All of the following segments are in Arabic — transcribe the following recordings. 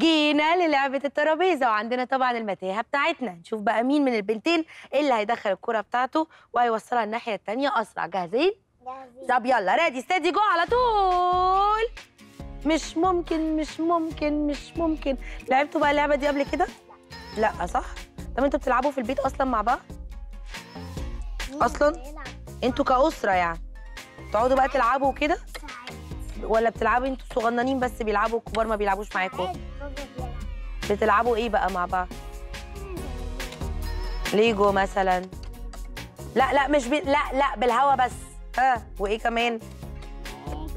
جينا للعبة الترابيزة وعندنا طبعا المتاهة بتاعتنا. نشوف بقى مين من البنتين اللي هيدخل الكرة بتاعته وهيوصلها الناحية التانية. أسرع جاهزين؟ طب يلا ريدي ستادي جو على طول. مش ممكن مش ممكن مش ممكن. لعبتوا بقى اللعبة دي قبل كده؟ لا. صح؟ طب أنتوا بتلعبوا في البيت أصلا مع بعض؟ أصلاً؟ أنتوا كأسرة يعني. تقعدوا بقى تلعبوا كده ولا بتلعبوا أنتوا صغننين بس بيلعبوا الكبار ما بيلعبوش معاكم؟ بتلعبوا إيه بقى مع بعض؟ ليجو مثلا. لا لا مش بي... لا لا بالهوا بس. ها وإيه كمان؟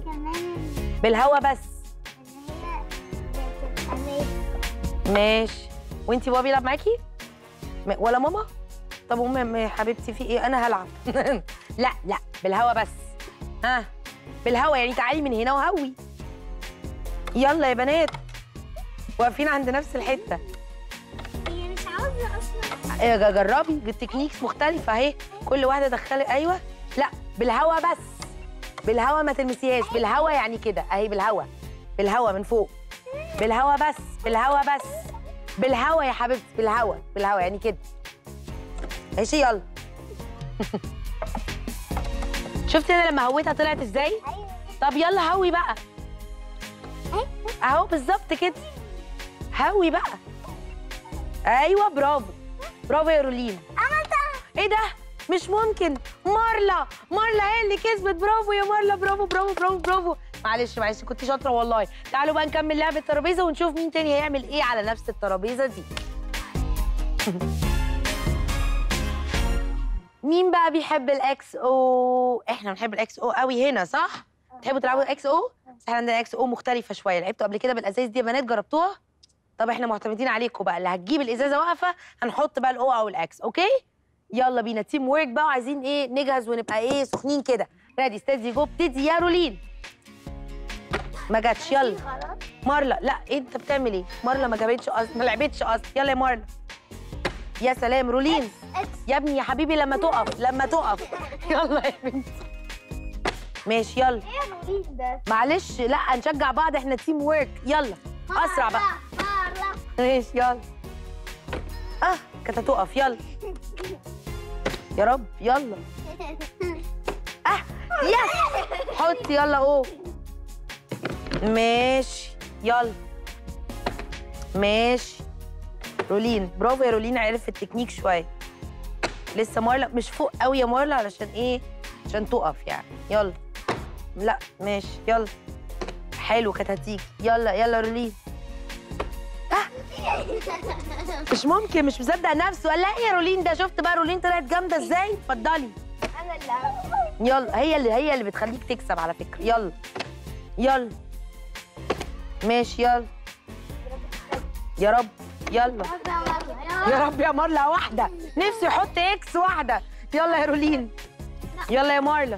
كمان؟ بالهوا بس. ماشي. وإنتي بابا بيلعب معاكي؟ ولا ماما؟ طب أم حبيبتي في إيه؟ أنا هلعب. لا لا بالهوا بس. ها. بالهوا يعني تعالي من هنا وهوي. يلا يا بنات. واقفين عند نفس الحتة. هي مش عاوزة أصلا. إيه، جربي. تكنيكس مختلفة أهي. كل واحدة دخلي أيوه. لا بالهوا بس. بالهوا ما تلمسيهاش. بالهوا يعني كده. أهي بالهوا. بالهوا من فوق. بالهوا بس. بالهوا بس. بالهوا يا حبيبتي. بالهوا. بالهوا يعني كده. ماشي يلا. شفتي أنا لما هويتها طلعت إزاي؟ أيوه. طب يلا هوي بقى. اهو بالظبط كده. هوي بقى. أيوه برافو. برافو يا رولين. عملتها. إيه ده؟ مش ممكن. مارلا. مارلا هي اللي كسبت. برافو يا مارلا. برافو برافو برافو برافو. معلش معلش كنت شاطرة والله. تعالوا بقى نكمل لعب الترابيزة ونشوف مين تاني هيعمل إيه على نفس الترابيزة دي. مين بقى بيحب ال X O؟ إحنا بنحب ال X O قوي هنا صح؟ تحبوا تلعبوا X O؟ بس إحنا عندنا X O مختلفة شوية. لعبتوا قبل كده بالأزايز دي يا بنات؟ جربتوها؟ طب إحنا معتمدين عليكم بقى. اللي هتجيب الإزازة واقفة هنحط بقى ال O أو ال X okay؟ يلا بينا. teamwork بقى وعايزين إيه؟ نجهز ونبقى إيه؟ سخنين كده. ready steady go ابتدي يا رولين. ما جاتش. يلا. مارلا. لا أنت بتعمل إيه؟ مارلا ما جابتش أصلا ما لعبتش أصلا يلا يا مارلا. يا سلام رولين. يا ابني يا حبيبي لما تقف لما تقف. يلا يا بنتي. ماشي يلا. إيه ده؟ معلش لا نشجع بعض إحنا teamwork يلا. أسرع بقى. ماشي يلا. آه كانت هتقف. يلا. يا رب يلا. آه yes. حط يلا اوه ماشي يلا. ماشي. رولين. برافو يا رولين عرف التكنيك شوية. لسه مارلا مش فوق قوي يا مارلا علشان إيه؟ عشان تقف يعني. يلا. لا ماشي. يلا. حلو كانت هتيجي. يلا يلا رولين. مش ممكن مش مصدق نفسه قال لا إيه يا رولين ده شفت بقى رولين طلعت جامدة إزاي؟ اتفضلي. أنا اللي. يلا. هي اللي هي اللي بتخليك تكسب على فكرة. يلا. يلا. ماشي يلا. يا رب. يلا. يا رب يا مارلا واحدة. نفسي يحط إكس واحدة. يلا يا رولين. يلا يا مارلا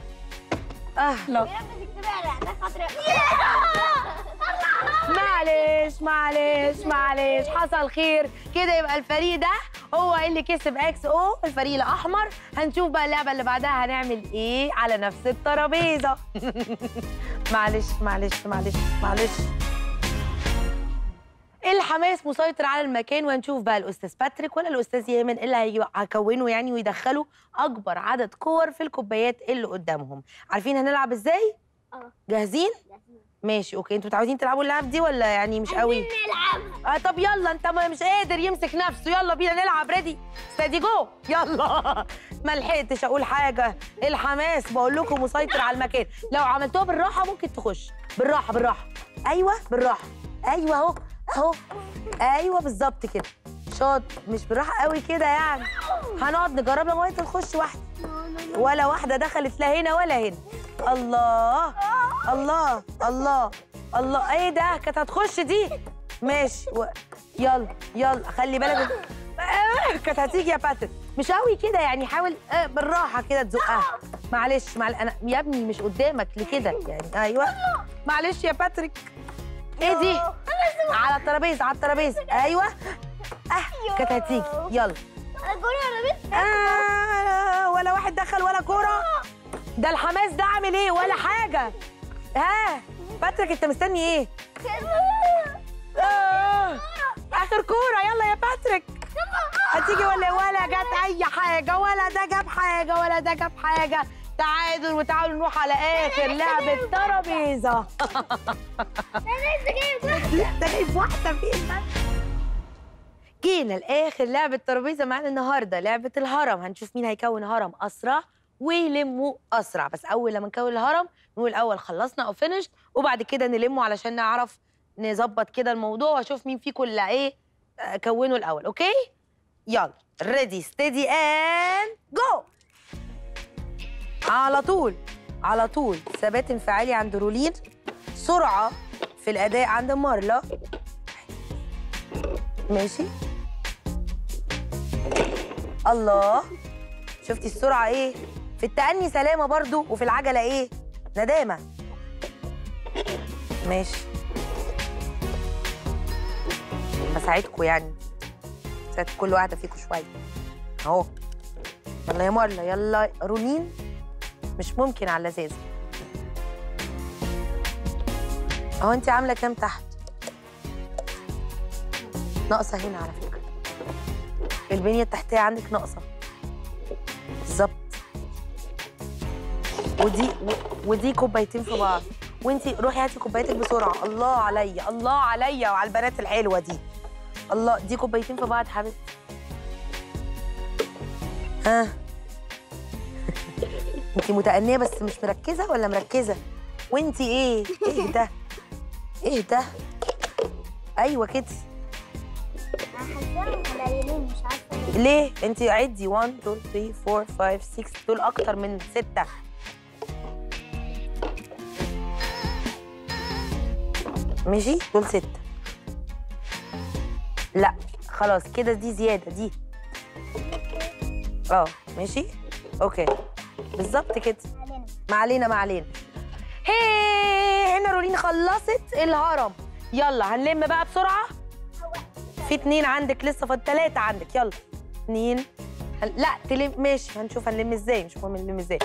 آه. لأ معلش معلش معلش. حصل خير. كده يبقى الفريق ده هو اللي كسب إكس أو الفريق الأحمر. هنشوف بقى اللعبة اللي بعدها هنعمل إيه على نفس الترابيزة. معلش معلش معلش معلش. الحماس مسيطر على المكان وهنشوف بقى الأستاذ باتريك ولا الأستاذ يامن اللي هيجي هيكونوا يعني ويدخلوا أكبر عدد كور في الكوبايات اللي قدامهم. عارفين هنلعب إزاي؟ آه. جاهزين؟ ماشي okay. أنتوا متعودين تلعبوا اللعب دي ولا يعني مش قوي؟ نلعب. آه طب يلا أنت ما- مش قادر يمسك نفسه. يلا بينا نلعب. ready ستادي جو يلا. ما لحقتش أقول حاجة. الحماس بقول لكم مسيطر على المكان. لو عملتوها بالراحة ممكن تخش. بالراحة بالراحة. أيوه بالراحة. أيوه أهو. اهو. أيوه بالظبط كده. شاط. مش بالراحة قوي كده يعني. هنقعد نجرب لغاية نخش واحدة. ولا واحدة دخلت لا هنا ولا هنا. الله. الله. الله. الله. إيه ده؟ كانت هتخش دي. ماشي. و... يلا. يلا. خلي بالك. كانت هتيجي يا باتر مش قوي كده يعني. حاول. آه بالراحة كده تزقها. معلش. معل... أنا يا ابني مش قدامك لكده يعني. أيوه. معلش يا باتريك. إيه دي؟ على الترابيزه على الترابيزه أيوه. أه كانت هتيجي. يلا. كورة يا بيت آه ولا واحد دخل ولا كورة. ده الحماس ده عامل إيه؟ ولا حاجة. ها؟ باتريك أنت مستني إيه؟ آه. آخر كورة. يلا يا باتريك. هتيجي ولا ولا جت أي حاجة ولا ده جاب حاجة ولا ده جاب حاجة. تعادل وتعالوا نروح على آخر لعبة ترابيزة. جايب واحدة واحدة فين جينا لآخر لعبة ترابيزة معانا النهارده لعبة الهرم. هنشوف مين هيكون هرم أسرع ويلموا أسرع. بس أول لما نكون الهرم نقول الأول خلصنا أو finished وبعد كده نلمه علشان نعرف نظبط كده الموضوع وأشوف مين فيكم اللي إيه آه، كونه الأول. okay؟ يلا. ready steady and go على طول على طول. ثبات انفعالي عند رولين. سرعة في الأداء عند مارلا. ماشي. الله. شفتي السرعة إيه؟ في التأني سلامة برضو وفي العجلة إيه؟ ندامة. ماشي. بساعدكم يعني. ساعد كل واحدة فيكم شوية. أهو. يلا يا مارلا يلا. رونين مش ممكن على اللذاذه أهو انت عاملة كام تحت؟ ناقصة هنا على فكرة. البنية التحتية عندك ناقصة. بالظبط. ودي ودي كوبايتين في بعض. وانتي روحي هاتي كوبايتك بسرعة. الله عليا الله عليا وعلى البنات الحلوة دي. الله دي كوبايتين في بعض حبيبتي. ها؟ انتي متأنية بس مش مركزة ولا مركزة؟ وانتي إيه؟ إيه ده؟ إيه ده؟ أيوه كده قليلين مش عارفه ليه؟ انت عدي 1 2 3 4 5 6 دول أكتر من ستة ماشي دول ستة لا خلاص كده دي زيادة دي آه ماشي أوكي بالظبط كده. ما علينا ما علينا. هي هنا رولين خلصت الهرم. يلا هنلم بقى بسرعة. في اتنين عندك لسه فاضل عندك. يلا. اتنين. لا تلم ماشي. هنشوف هنلم إزاي. مش مهم نلم إزاي.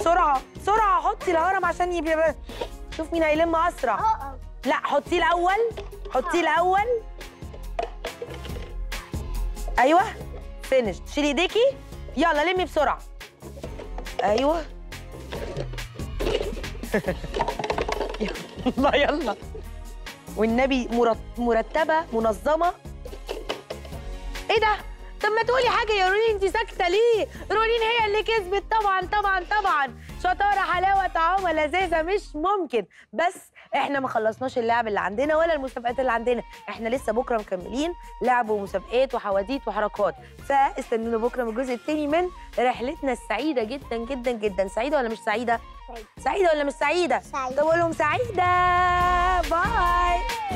بسرعة بسرعة. حطي الهرم عشان يبقى شوف مين هيلم أسرع. آه لا حطيه الأول. حطيه الأول. أيوه. فينش شيلي ايديكي. يلا لمي بسرعة. أيوه. يلا يلا. والنبي مرت- مرتبة منظمة. إيه ده؟ طب ما تقولي حاجة يا رولين انت ساكتة ليه؟ رولين هي اللي كسبت طبعا طبعا طبعا شطارة حلاوة طعامة لذيذة مش ممكن بس إحنا ما خلصناش اللعب اللي عندنا ولا المسابقات اللي عندنا إحنا لسه بكرة مكملين لعب ومسابقات وحواديت وحركات فاستنونا بكرة من الجزء التاني من رحلتنا السعيدة جدا جدا جدا سعيدة ولا مش سعيدة؟ سعيدة. سعيدة ولا مش سعيدة؟ سعيدة. طب أقول لهم سعيدة باي